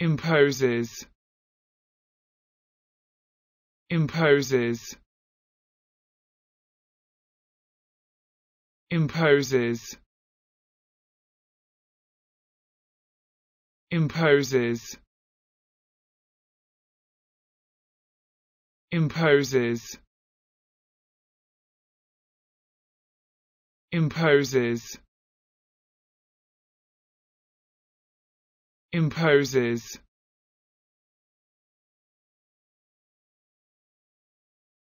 imposes imposes imposes imposes imposes imposes imposes